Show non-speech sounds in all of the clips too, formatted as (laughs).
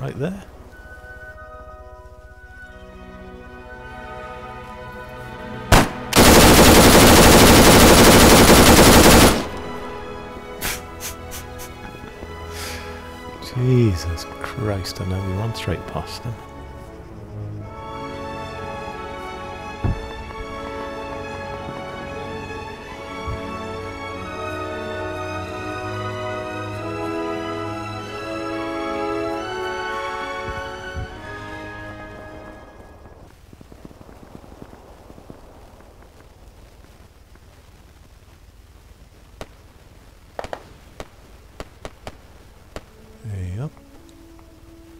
right there. (laughs) Jesus Christ, I know we ran straight past him.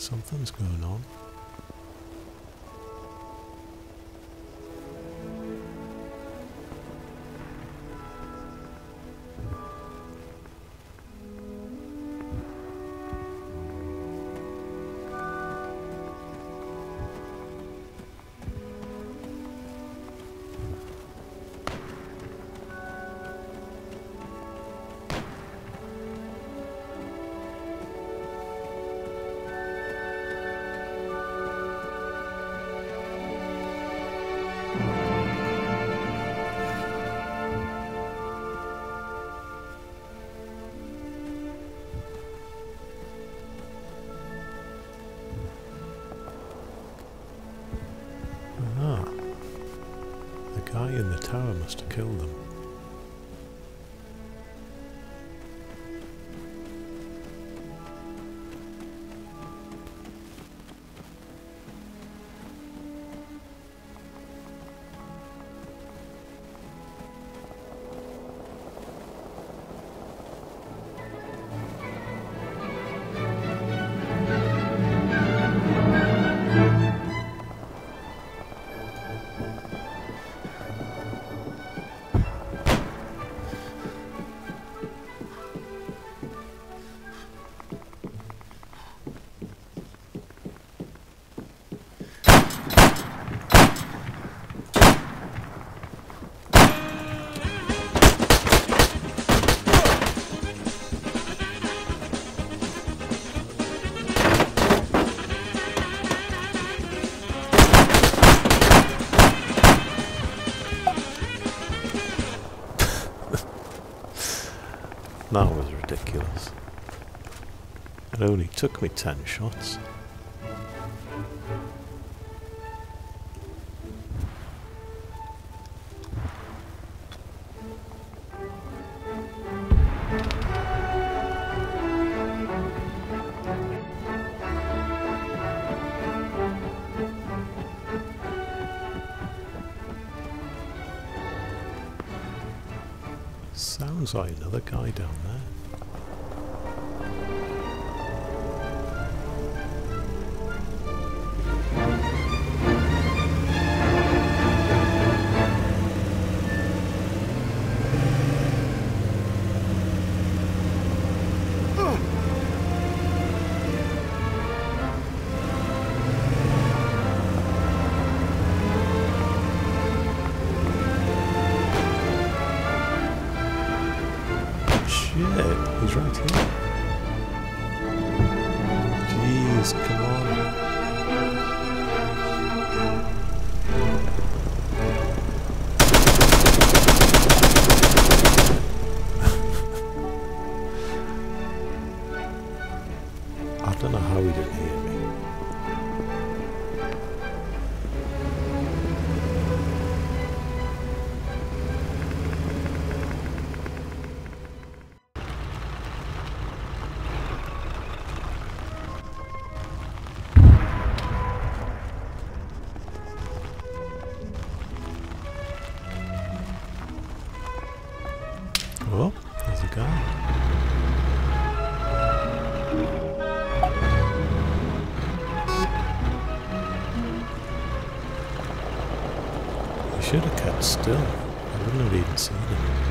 Something's going on. Killed them. Ridiculous. It only took me ten shots. Sounds like another guy down there. Should have kept still. I wouldn't have even seen him.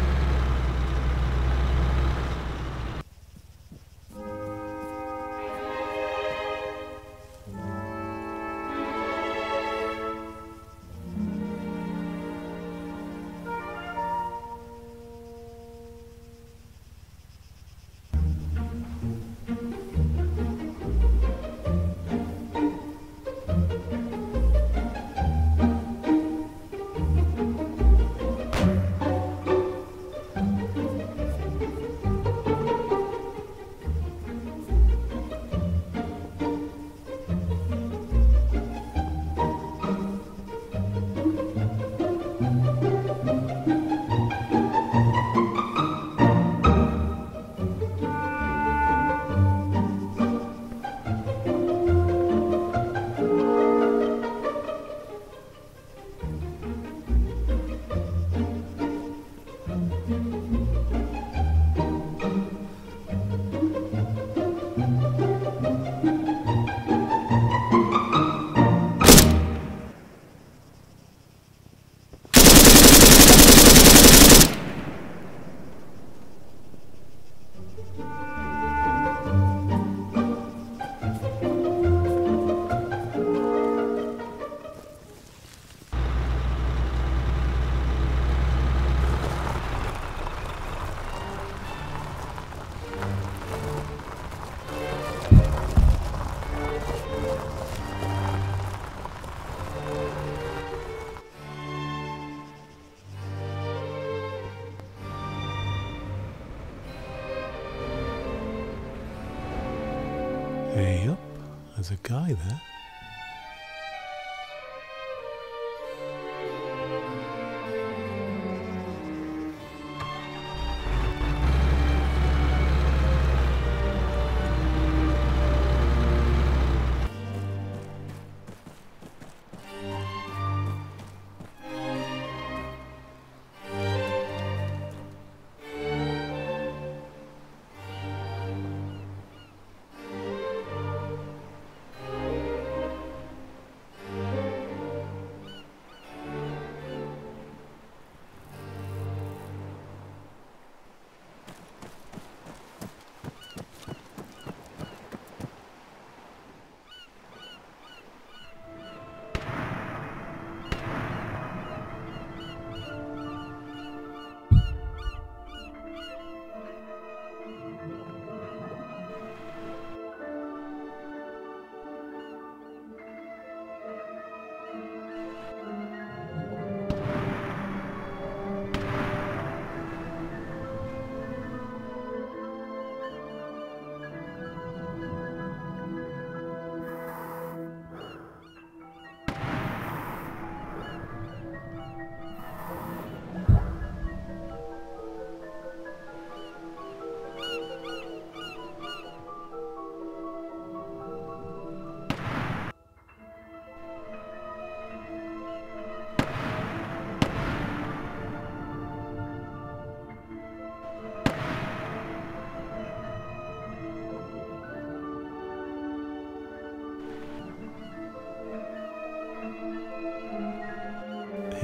There's a guy there.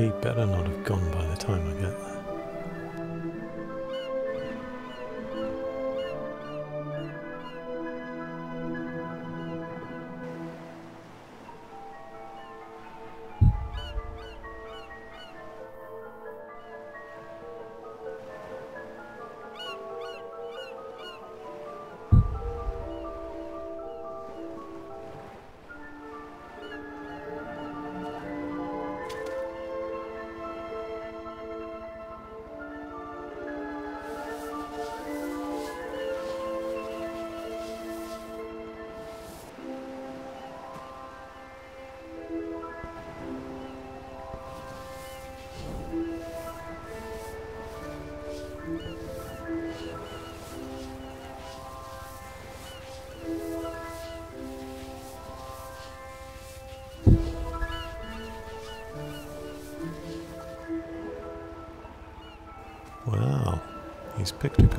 He better not have gone by the time I get there.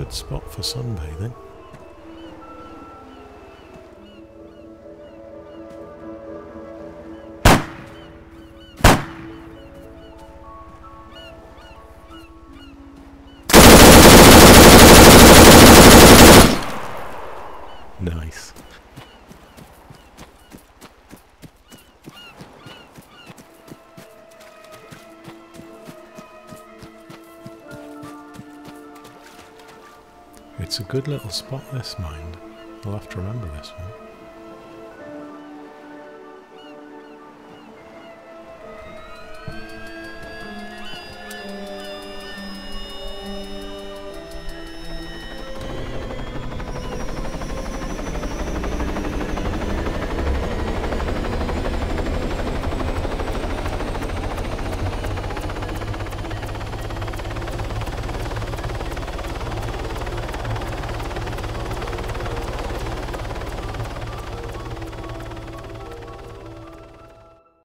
Good spot for sunbathing. It's a good little spot, this mind. I'll have to remember this one.